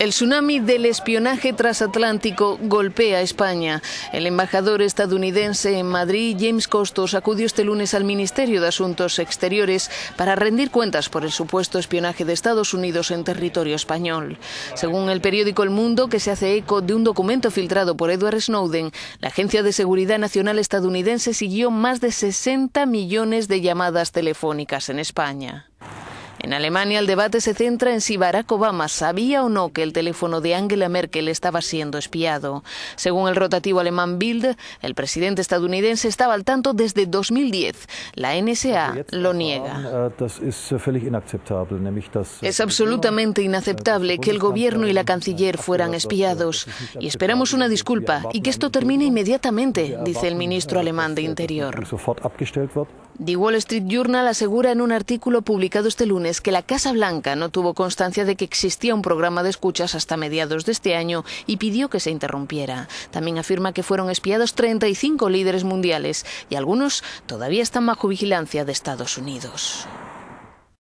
El tsunami del espionaje transatlántico golpea a España. El embajador estadounidense en Madrid, James Costos, acudió este lunes al Ministerio de Asuntos Exteriores para rendir cuentas por el supuesto espionaje de Estados Unidos en territorio español. Según el periódico El Mundo, que se hace eco de un documento filtrado por Edward Snowden, la Agencia de Seguridad Nacional estadounidense siguió más de 60 millones de llamadas telefónicas en España. En Alemania el debate se centra en si Barack Obama sabía o no que el teléfono de Angela Merkel estaba siendo espiado. Según el rotativo alemán Bild, el presidente estadounidense estaba al tanto desde 2010. La NSA lo niega. Es absolutamente inaceptable que el gobierno y la canciller fueran espiados y esperamos una disculpa y que esto termine inmediatamente, dice el ministro alemán de Interior. The Wall Street Journal asegura en un artículo publicado este lunes que la Casa Blanca no tuvo constancia de que existía un programa de escuchas hasta mediados de este año y pidió que se interrumpiera. También afirma que fueron espiados 35 líderes mundiales y algunos todavía están bajo vigilancia de Estados Unidos.